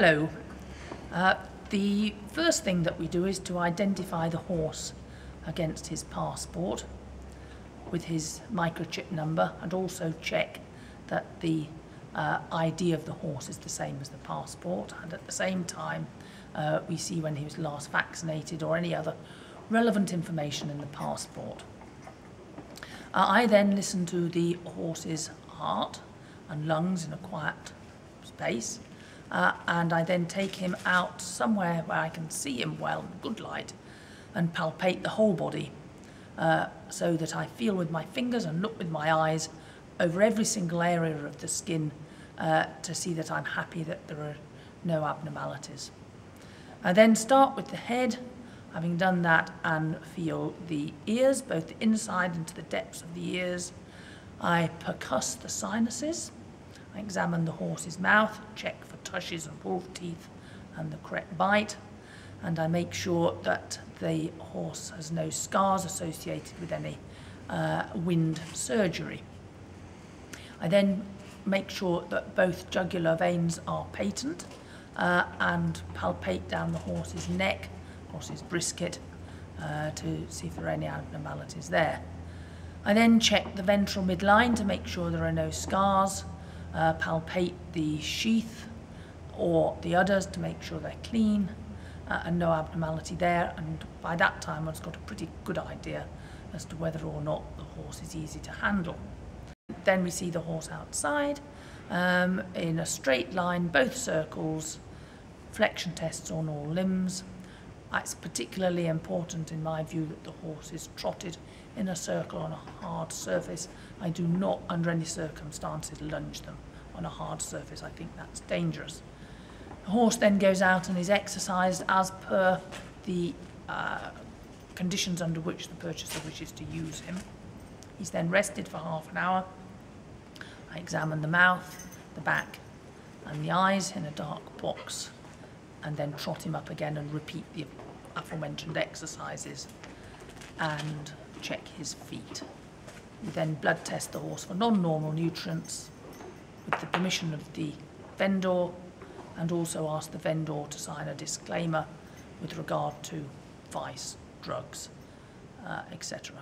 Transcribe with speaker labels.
Speaker 1: Hello. Uh, the first thing that we do is to identify the horse against his passport with his microchip number and also check that the uh, ID of the horse is the same as the passport and at the same time uh, we see when he was last vaccinated or any other relevant information in the passport. Uh, I then listen to the horse's heart and lungs in a quiet space uh, and I then take him out somewhere where I can see him well good light and palpate the whole body uh, so that I feel with my fingers and look with my eyes over every single area of the skin uh, to see that I'm happy that there are no abnormalities. I then start with the head, having done that and feel the ears, both the inside and to the depths of the ears. I percuss the sinuses. I examine the horse's mouth, check for tushes and wolf teeth and the correct bite. And I make sure that the horse has no scars associated with any uh, wind surgery. I then make sure that both jugular veins are patent uh, and palpate down the horse's neck, horse's brisket, uh, to see if there are any abnormalities there. I then check the ventral midline to make sure there are no scars, uh, palpate the sheath or the udders to make sure they're clean uh, and no abnormality there and by that time I've got a pretty good idea as to whether or not the horse is easy to handle. Then we see the horse outside um, in a straight line, both circles, flexion tests on all limbs. It's particularly important in my view that the horse is trotted in a circle on a hard surface. I do not, under any circumstances, lunge them on a hard surface. I think that's dangerous. The horse then goes out and is exercised as per the uh, conditions under which the purchaser wishes to use him. He's then rested for half an hour. I examine the mouth, the back, and the eyes in a dark box, and then trot him up again and repeat the aforementioned exercises and check his feet. We then blood test the horse for non-normal nutrients with the permission of the vendor and also ask the vendor to sign a disclaimer with regard to vice, drugs, uh, etc.